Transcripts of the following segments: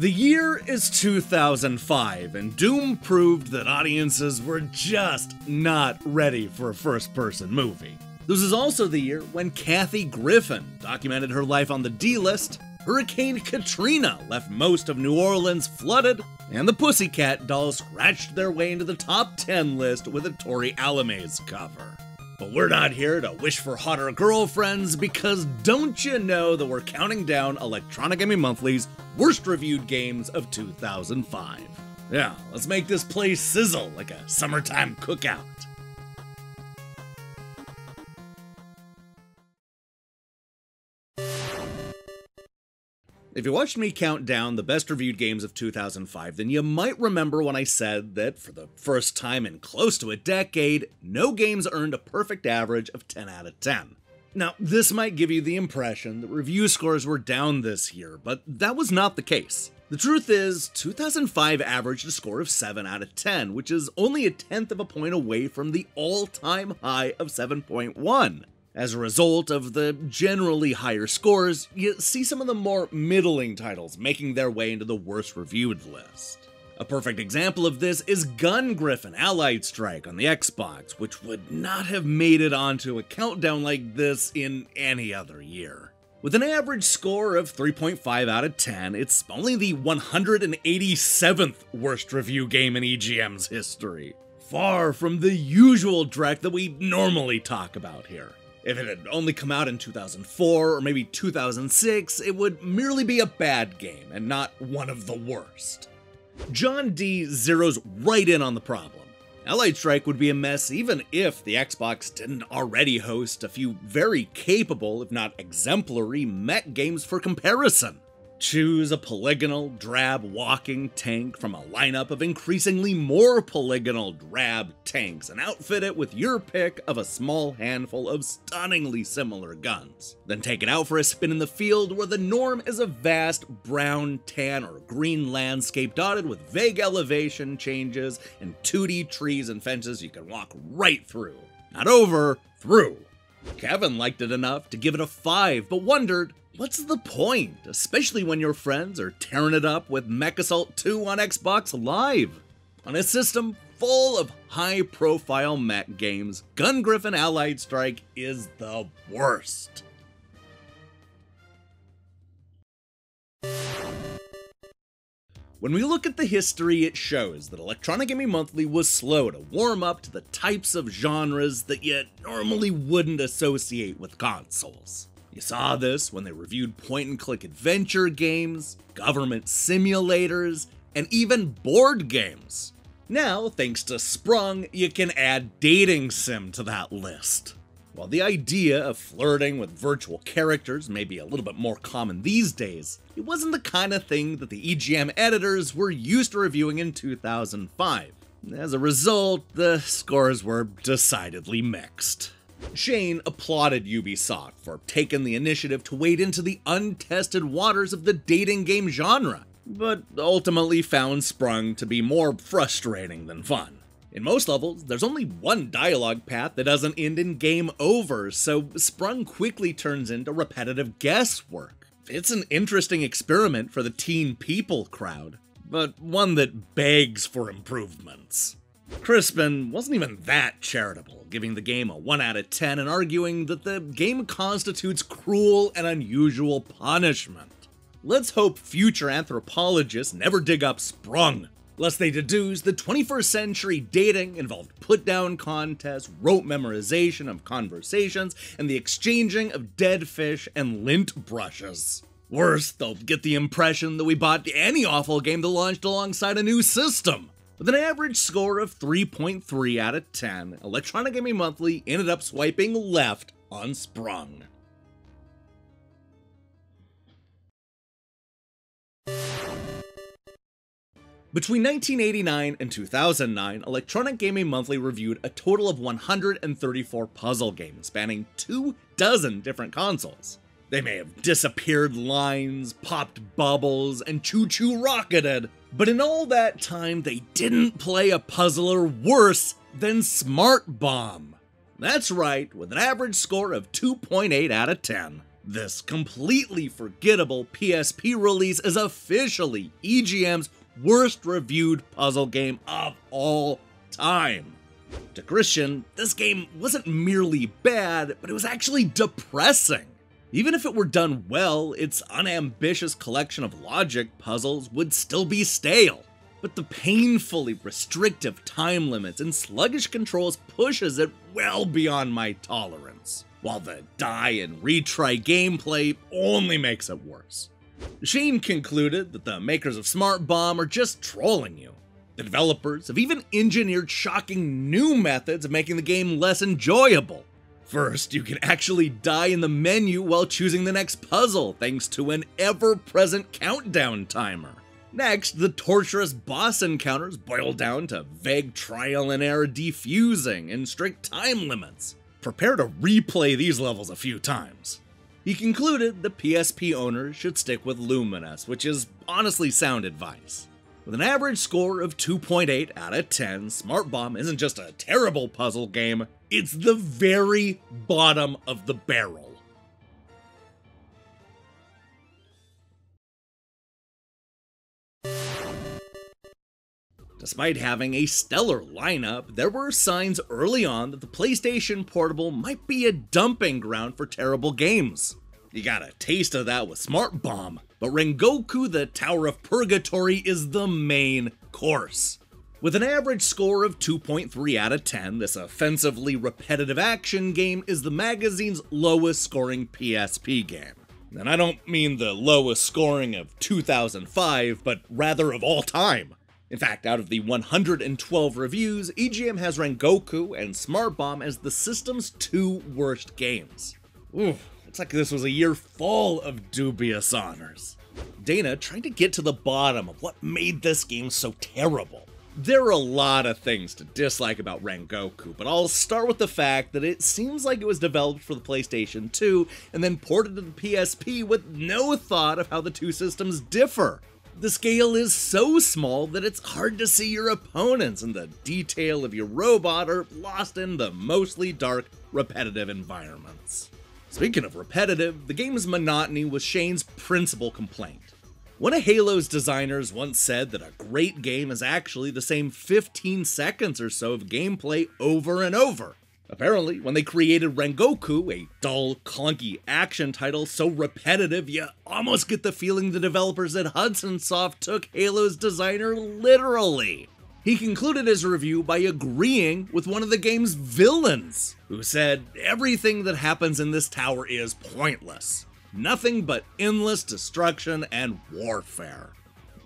The year is 2005, and Doom proved that audiences were just not ready for a first person movie. This is also the year when Kathy Griffin documented her life on the D list, Hurricane Katrina left most of New Orleans flooded, and the Pussycat Dolls scratched their way into the top 10 list with a Tori Alamaze cover. But we're not here to wish for hotter girlfriends because don't you know that we're counting down Electronic Gaming Monthly's worst reviewed games of 2005? Yeah, let's make this place sizzle like a summertime cookout. If you watched me count down the best reviewed games of 2005, then you might remember when I said that for the first time in close to a decade, no games earned a perfect average of 10 out of 10. Now, this might give you the impression that review scores were down this year, but that was not the case. The truth is, 2005 averaged a score of 7 out of 10, which is only a tenth of a point away from the all time high of 7.1. As a result of the generally higher scores, you see some of the more middling titles making their way into the worst reviewed list. A perfect example of this is GunGriffon Allied Strike on the Xbox, which would not have made it onto a countdown like this in any other year. With an average score of 3.5 out of 10, it's only the 187th worst review game in EGM's history. Far from the usual dreck that we normally talk about here. If it had only come out in 2004 or maybe 2006, it would merely be a bad game and not one of the worst. John D zeroes right in on the problem. Allied Strike would be a mess even if the Xbox didn't already host a few very capable, if not exemplary, mech games for comparison. Choose a polygonal, drab walking tank from a lineup of increasingly more polygonal, drab tanks and outfit it with your pick of a small handful of stunningly similar guns. Then take it out for a spin in the field where the norm is a vast brown, tan, or green landscape dotted with vague elevation changes and 2D trees and fences you can walk right through. Not over, through. Kevin liked it enough to give it a 5, but wondered What's the point, especially when your friends are tearing it up with MechAssault 2 on Xbox Live? On a system full of high profile mech games, GunGriffon Allied Strike is the worst. When we look at the history, it shows that Electronic Gaming Monthly was slow to warm up to the types of genres that you normally wouldn't associate with consoles. You saw this when they reviewed point and click adventure games, government simulators, and even board games. Now, thanks to Sprung, you can add dating sim to that list. While the idea of flirting with virtual characters may be a little bit more common these days, it wasn't the kind of thing that the EGM editors were used to reviewing in 2005. As a result, the scores were decidedly mixed. Shane applauded Ubisoft for taking the initiative to wade into the untested waters of the dating game genre, but ultimately found Sprung to be more frustrating than fun. In most levels, there's only one dialogue path that doesn't end in game over, so Sprung quickly turns into repetitive guesswork. It's an interesting experiment for the teen people crowd, but one that begs for improvements. Crispin wasn't even that charitable, giving the game a 1 out of 10 and arguing that the game constitutes cruel and unusual punishment. Let's hope future anthropologists never dig up Sprung, lest they deduce the 21st century dating involved put down contests, rote memorization of conversations, and the exchanging of dead fish and lint brushes. Worse, they'll get the impression that we bought any awful game that launched alongside a new system. With an average score of 3.3 out of 10, Electronic Gaming Monthly ended up swiping left on Sprung. Between 1989 and 2009, Electronic Gaming Monthly reviewed a total of 134 puzzle games spanning two dozen different consoles. They may have disappeared lines, popped bubbles, and choo choo rocketed, but in all that time, they didn't play a puzzler worse than Smart Bomb. That's right, with an average score of 2.8 out of 10. This completely forgettable PSP release is officially EGM's worst reviewed puzzle game of all time. To Christian, this game wasn't merely bad, but it was actually depressing. Even if it were done well, its unambitious collection of logic puzzles would still be stale. But the painfully restrictive time limits and sluggish controls pushes it well beyond my tolerance while the die and retry gameplay only makes it worse. Shane concluded that the makers of Smart Bomb are just trolling you. The developers have even engineered shocking new methods of making the game less enjoyable. First, you can actually die in the menu while choosing the next puzzle thanks to an ever-present countdown timer. Next, the torturous boss encounters boil down to vague trial and error defusing and strict time limits prepare to replay these levels a few times. He concluded the PSP owner should stick with Lumines, which is honestly sound advice. With an average score of 2.8 out of 10, Smart Bomb isn't just a terrible puzzle game, it's the very bottom of the barrel. Despite having a stellar lineup, there were signs early on that the PlayStation Portable might be a dumping ground for terrible games. You got a taste of that with Smart Bomb, but Rengoku the Tower of Purgatory is the main course. With an average score of 2.3 out of 10, this offensively repetitive action game is the magazine's lowest scoring PSP game. And I don't mean the lowest scoring of 2005, but rather of all time. In fact, out of the 112 reviews, EGM has Rengoku and Smart Bomb as the system's two worst games. Ooh, looks like this was a year full of dubious honors. Dana trying to get to the bottom of what made this game so terrible. There are a lot of things to dislike about Rengoku, but I'll start with the fact that it seems like it was developed for the PlayStation 2 and then ported to the PSP with no thought of how the two systems differ. The scale is so small that it's hard to see your opponents, and the detail of your robot are lost in the mostly dark, repetitive environments. Speaking of repetitive, the game's monotony was Shane's principal complaint. One of Halo's designers once said that a great game is actually the same 15 seconds or so of gameplay over and over, Apparently, when they created Rengoku, a dull, clunky action title so repetitive you almost get the feeling the developers at Hudson Soft took Halo's designer literally. He concluded his review by agreeing with one of the game's villains, who said, Everything that happens in this tower is pointless. Nothing but endless destruction and warfare.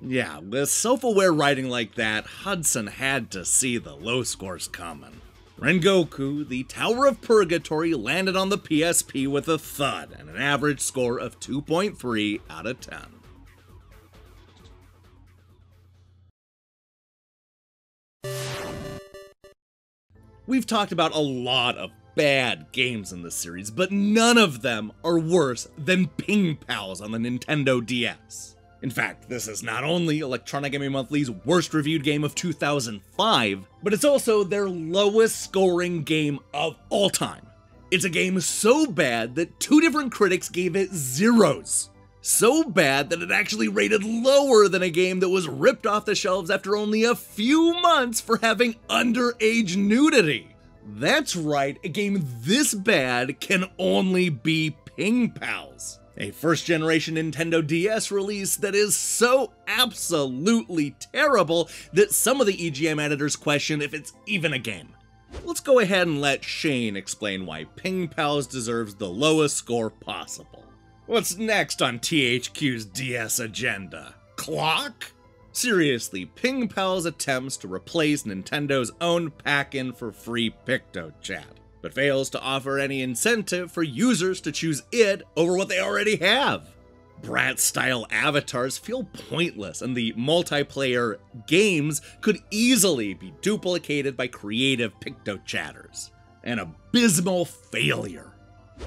Yeah, with self aware writing like that, Hudson had to see the low scores coming. Rengoku, the Tower of Purgatory, landed on the PSP with a thud and an average score of 2.3 out of 10. We've talked about a lot of bad games in this series, but none of them are worse than Ping Pals on the Nintendo DS. In fact, this is not only Electronic Gaming Monthly's worst reviewed game of 2005, but it's also their lowest scoring game of all time. It's a game so bad that two different critics gave it zeros. So bad that it actually rated lower than a game that was ripped off the shelves after only a few months for having underage nudity. That's right, a game this bad can only be Ping Pals a first generation Nintendo DS release that is so absolutely terrible that some of the EGM editors question if it's even a game. Let's go ahead and let Shane explain why Ping Pals deserves the lowest score possible. What's next on THQ's DS agenda? Clock? Seriously, Ping Pals attempts to replace Nintendo's own pack-in for free PictoChat but fails to offer any incentive for users to choose it over what they already have. Bratz style avatars feel pointless, and the multiplayer games could easily be duplicated by creative pictochatters. An abysmal failure.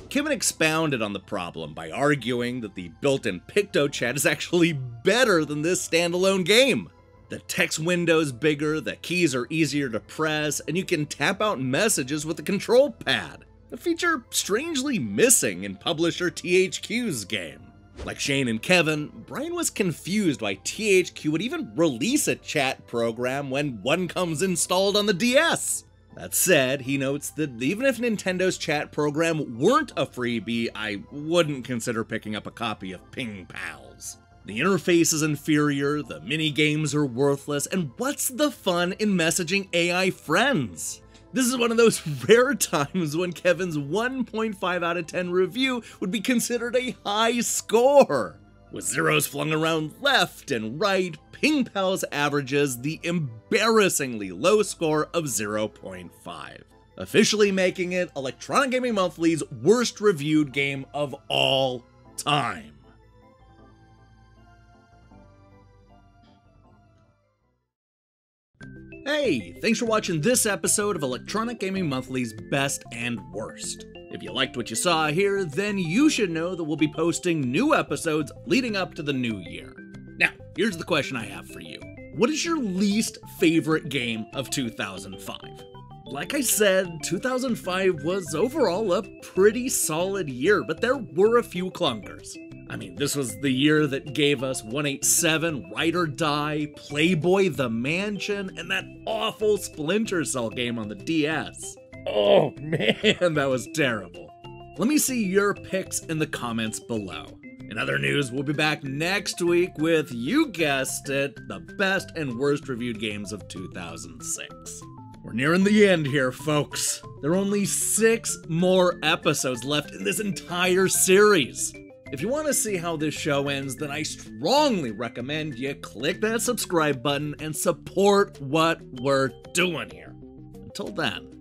Kevin expounded on the problem by arguing that the built in PictoChat is actually better than this standalone game. The text window's bigger, the keys are easier to press, and you can tap out messages with the control pad. a feature strangely missing in publisher THQ's game. Like Shane and Kevin, Brian was confused why THQ would even release a chat program when one comes installed on the DS. That said, he notes that even if Nintendo's chat program weren't a freebie, I wouldn't consider picking up a copy of Ping Pals. The interface is inferior, the mini games are worthless, and what's the fun in messaging AI friends? This is one of those rare times when Kevin's 1.5 out of 10 review would be considered a high score. With zeros flung around left and right, Ping Pals averages the embarrassingly low score of 0.5, officially making it Electronic Gaming Monthly's worst reviewed game of all time. Hey, thanks for watching this episode of Electronic Gaming Monthly's Best and Worst. If you liked what you saw here, then you should know that we'll be posting new episodes leading up to the new year. Now, here's the question I have for you What is your least favorite game of 2005? Like I said, 2005 was overall a pretty solid year, but there were a few clunkers. I mean, this was the year that gave us 187, Ride or Die, Playboy the Mansion, and that awful Splinter Cell game on the DS. Oh man, that was terrible. Let me see your picks in the comments below. In other news, we'll be back next week with, you guessed it, the best and worst reviewed games of 2006. We're nearing the end here, folks. There are only six more episodes left in this entire series. If you want to see how this show ends, then I strongly recommend you click that subscribe button and support what we're doing here. Until then,